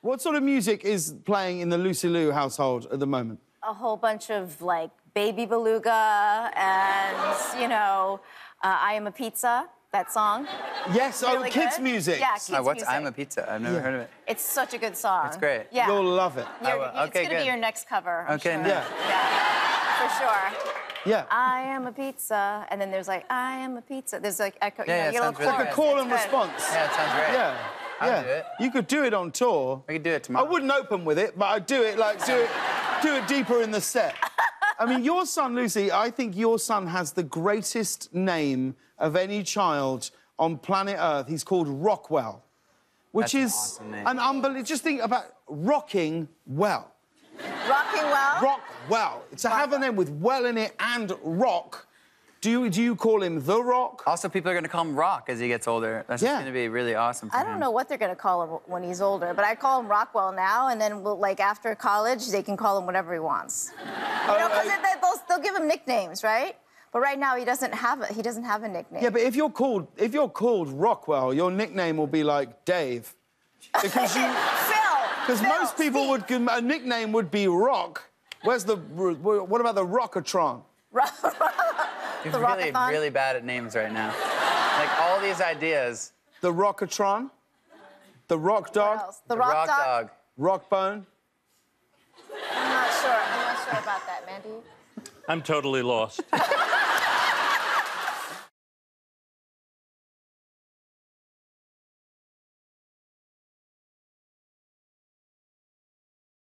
What sort of music is playing in the Lucy Liu household at the moment? A whole bunch of like Baby Beluga and, you know, uh, I Am a Pizza, that song. Yes, oh, kids' good. music. Yeah, kids' Uh, what's music. I'm a Pizza? I've never Yeah. heard of it. It's such a good song. It's great. Yeah. You'll love it. You're- will. It's Okay, going to be your next cover. I'm Okay, sure. Yeah. Yeah, for sure. Yeah. I am a pizza, and then there's like I am a pizza. There's like echo. Yeah, you know, yeah, your sounds little really like a call chorus. and good. response. Yeah, it sounds great. Yeah. I'll yeah. do it. You could do it on tour. We could do it tomorrow. I wouldn't open with it, but I'd do it like do it do it deeper in the set. I mean, your son, Lucy, I think your son has the greatest name of any child on planet Earth. He's called Rockwell, which That's an is awesome name. an unbelievable. Just think about rocking well. Rocking well. Rock well. To have a name with well in it and rock. Do you do you call him the Rock? Also, people are going to call him Rock as he gets older. That's Yeah. going to be really awesome for I don't know what they're gonna call him when he's older, but I call him Rockwell now, and then we'll, like after college, they can call him whatever he wants. You know, because uh, they'll, they'll give him nicknames, right? But right now he doesn't have a he doesn't have a nickname. Yeah, but if you're called if you're called Rockwell, your nickname will be like Dave, because you Phil. because most people Steve. would a nickname would be Rock. Where's the what about the Rockatron? You're The really, Rockathon? really bad at names right now. like all these ideas. The Rockatron? The Rock What Dog? else? The, The rock, Rock dog. Dog. Rockbone? I'm not sure. I'm not sure about that, Mandy. I'm totally lost.